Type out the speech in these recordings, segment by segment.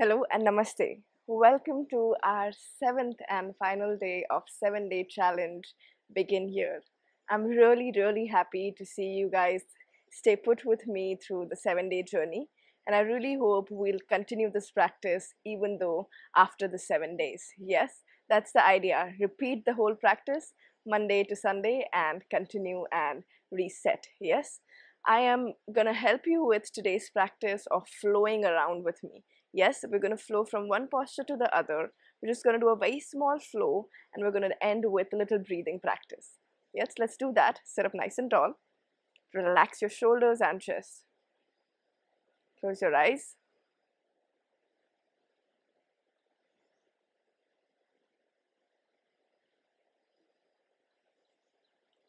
Hello and namaste. Welcome to our seventh and final day of seven day challenge begin here. I'm really, really happy to see you guys stay put with me through the seven day journey. And I really hope we'll continue this practice even though after the seven days. Yes, that's the idea. Repeat the whole practice Monday to Sunday and continue and reset. Yes, I am gonna help you with today's practice of flowing around with me. Yes, we're going to flow from one posture to the other. We're just going to do a very small flow and we're going to end with a little breathing practice. Yes, let's do that. Sit up nice and tall. Relax your shoulders and chest. Close your eyes.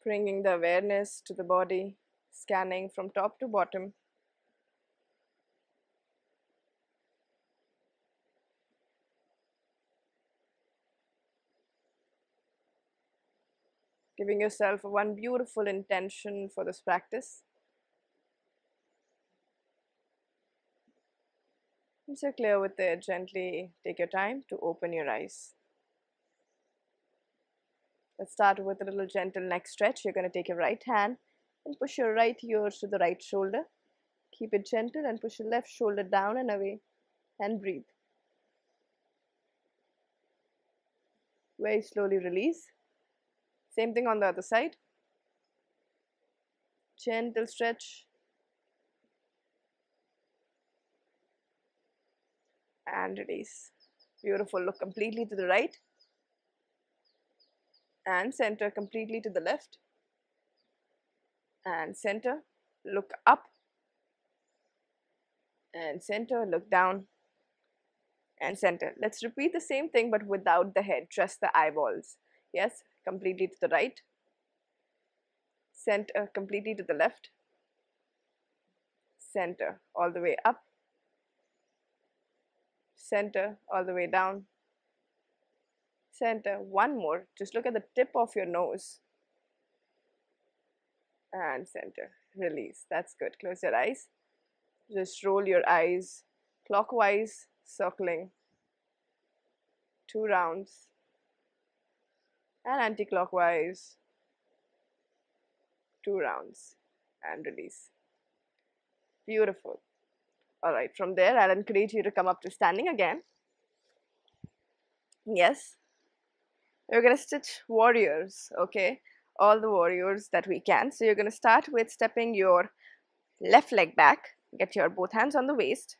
Bringing the awareness to the body, scanning from top to bottom. Giving yourself one beautiful intention for this practice. Once you're clear with it, gently take your time to open your eyes. Let's start with a little gentle neck stretch. You're going to take your right hand and push your right ear to the right shoulder. Keep it gentle and push your left shoulder down and away and breathe. Very slowly release. Same thing on the other side. Gentle stretch. And release. Beautiful. Look completely to the right. And center completely to the left. And center. Look up. And center. Look down. And center. Let's repeat the same thing but without the head. Just the eyeballs. Yes, completely to the right, center uh, completely to the left, center all the way up, center all the way down, center one more. Just look at the tip of your nose and center. Release. That's good. Close your eyes. Just roll your eyes clockwise, circling two rounds and anti-clockwise. Two rounds and release. Beautiful. All right from there i'll encourage you to come up to standing again. Yes. We're going to stitch warriors okay? All the warriors that we can. So you're to start with stepping your left leg back. Get your both hands on the waist.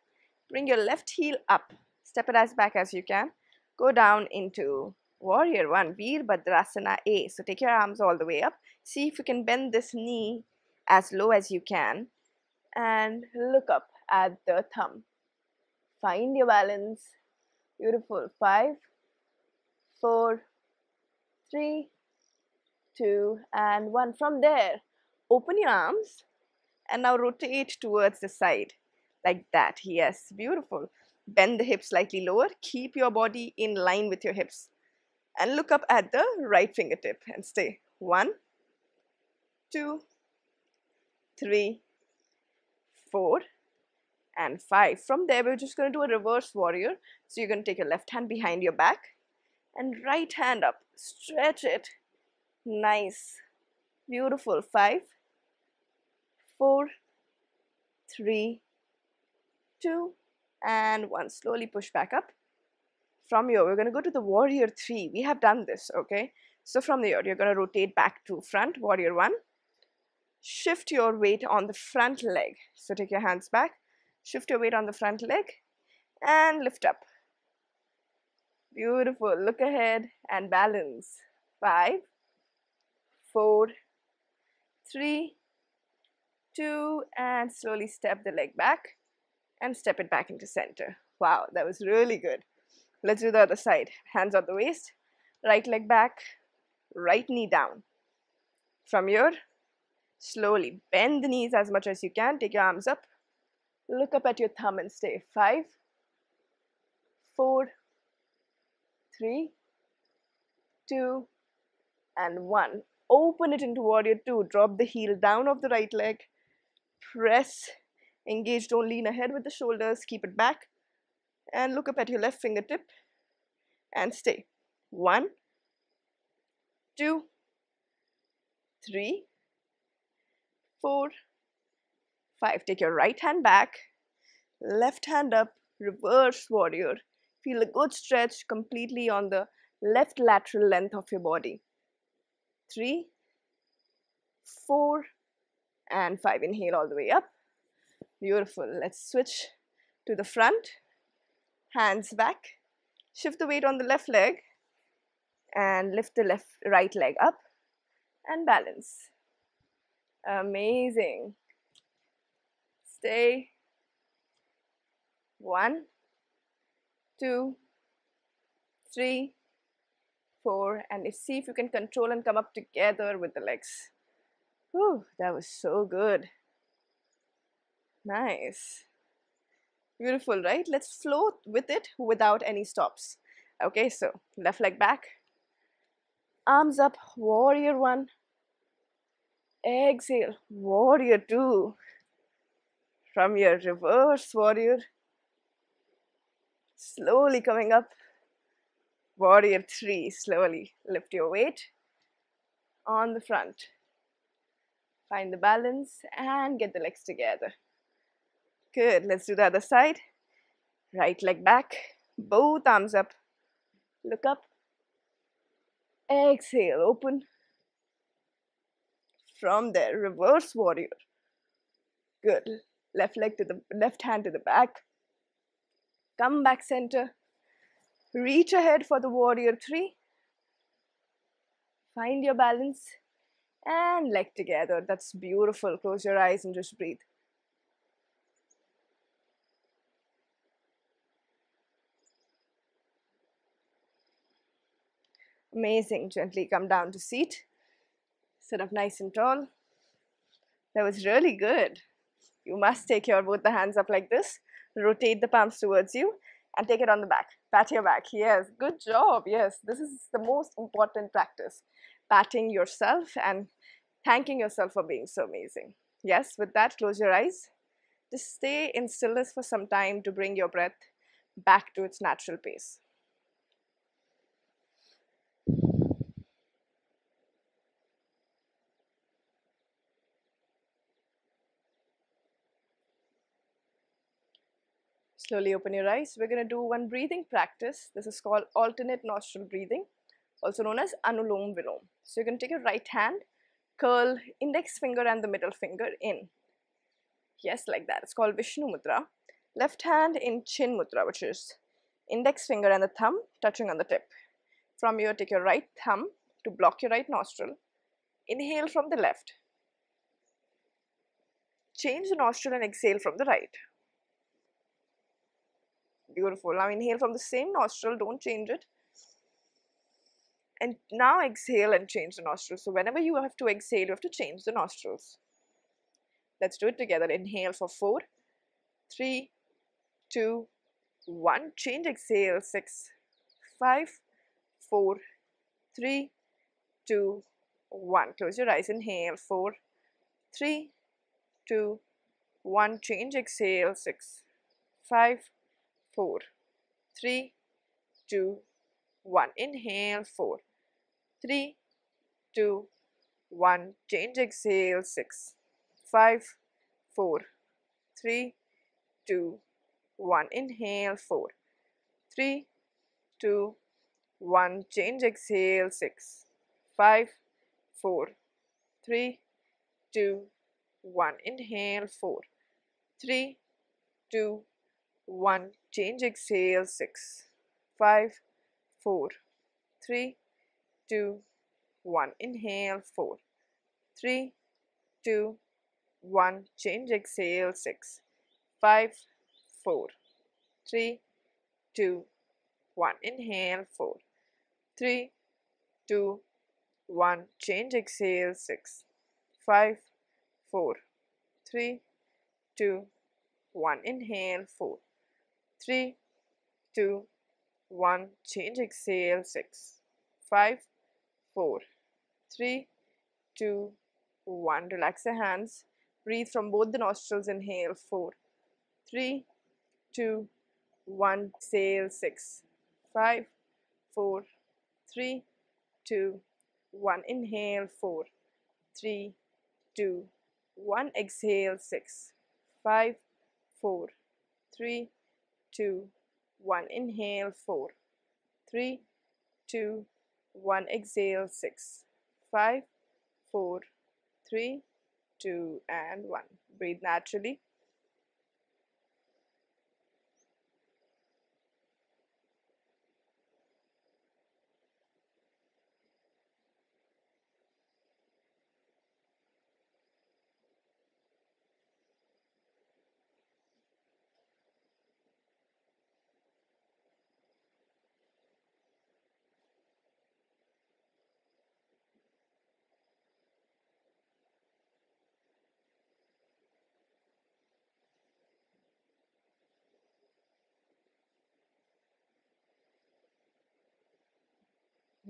Bring your left heel up. Step it as back as you can. Go down into warrior one Veerbhadrasana A. So take your arms all the way up. See if you can bend this knee as low as you can and look up at the thumb. Find your balance. Beautiful. Five, four, three, two, and one. From there, open your arms and now rotate towards the side like that. Yes, beautiful. Bend the hips slightly lower. Keep your body in line with your hips and look up at the right fingertip and stay. One, two, three, four, and five. From there, we're just going to do a reverse warrior. So you're going to take your left hand behind your back and right hand up. Stretch it. Nice. Beautiful. Five, four, three, two, and one. Slowly push back up from here, we're going to go to the warrior three. We have done this, okay? So from there, you're going to rotate back to front, warrior one. Shift your weight on the front leg. So take your hands back, shift your weight on the front leg and lift up. Beautiful. Look ahead and balance. Five, four, three, two, and slowly step the leg back and step it back into center. Wow, that was really good. Let's do the other side. Hands on the waist, right leg back, right knee down. From here, slowly bend the knees as much as you can. Take your arms up. Look up at your thumb and stay. Five, four, three, two, and one. Open it into warrior two. Drop the heel down of the right leg. Press. Engage. Don't lean ahead with the shoulders. Keep it back and look up at your left fingertip and stay. One, two, three, four, five. Take your right hand back, left hand up, reverse warrior. Feel a good stretch completely on the left lateral length of your body. Three, four, and five. Inhale all the way up. Beautiful. Let's switch to the front. Hands back. Shift the weight on the left leg and lift the left right leg up and balance. Amazing. Stay. One, two, three, four, and see if you can control and come up together with the legs. Whew, that was so good. Nice. Beautiful, right? Let's flow with it without any stops. Okay, so left leg back, arms up, warrior one. Exhale, warrior two. From your reverse warrior, slowly coming up, warrior three. Slowly lift your weight on the front. Find the balance and get the legs together. Good. Let's do the other side. Right leg back, both arms up. Look up. Exhale, open. From there, reverse warrior. Good. Left leg to the left hand to the back. Come back center. Reach ahead for the warrior three. Find your balance and leg together. That's beautiful. Close your eyes and just breathe. Amazing. Gently come down to seat. Sit up nice and tall. That was really good. You must take your both the hands up like this. Rotate the palms towards you and take it on the back. Pat your back. Yes, good job. Yes, this is the most important practice. Patting yourself and thanking yourself for being so amazing. Yes, with that, close your eyes. Just stay in stillness for some time to bring your breath back to its natural pace. Slowly open your eyes. We're going to do one breathing practice. This is called alternate nostril breathing, also known as Anulom Vilom. So you're going to take your right hand, curl index finger and the middle finger in. Yes, like that. It's called Vishnu Mudra. Left hand in Chin Mudra, which is index finger and the thumb touching on the tip. From here, take your right thumb to block your right nostril. Inhale from the left. Change the nostril and exhale from the right. Beautiful. Now inhale from the same nostril, don't change it. And now exhale and change the nostrils. So whenever you have to exhale, you have to change the nostrils. Let's do it together. Inhale for four, three, two, one. Change, exhale, six, five, four, three, two, one. Close your eyes. Inhale, four, three, two, one. Change, exhale, six, five, four, three, two, one. Inhale, four, three, two, one. Change, exhale, six, five, four, three, two, one. Inhale, four, three, two, one. Change, exhale, six, five, four, three, two, one. Inhale, four, three, two, one. Change, exhale, six, five, four, three, two, one. Inhale, four, three, two, one. Change, exhale, six, five, four, three, two, one. Inhale, four, three, two, one. Change, exhale, six, five, four, three, two, one. Inhale, four, three, two, one. Change, exhale, six, five, four, three, two, one. Relax the hands. Breathe from both the nostrils. Inhale, four, three, two, one, exhale, six, five, four, three, two, one. Inhale, four, three, two, one. Exhale, six, five, four, three, two, one. Inhale, four, three, two, one. Exhale, six, five, four, three, two, and one. Breathe naturally.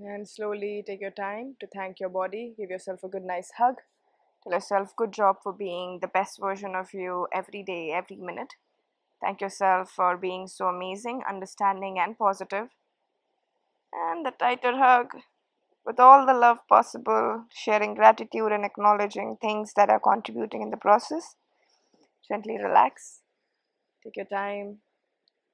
And slowly take your time to thank your body. Give yourself a good, nice hug. Tell yourself, good job for being the best version of you every day, every minute. Thank yourself for being so amazing, understanding, and positive. And the tighter hug with all the love possible, sharing gratitude and acknowledging things that are contributing in the process. Gently relax. Take your time,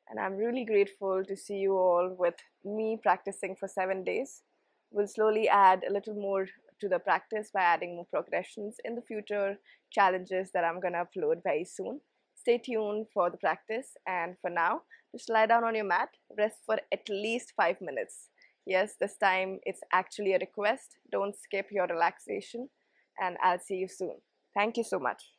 and I'm really grateful to see you all with me practicing for seven days. We'll slowly add a little more to the practice by adding more progressions in the future challenges that I'm gonna upload very soon. Stay tuned for the practice, and for now, just lie down on your mat, rest for at least five minutes. Yes, this time it's actually a request. Don't skip your relaxation, and I'll see you soon. Thank you so much.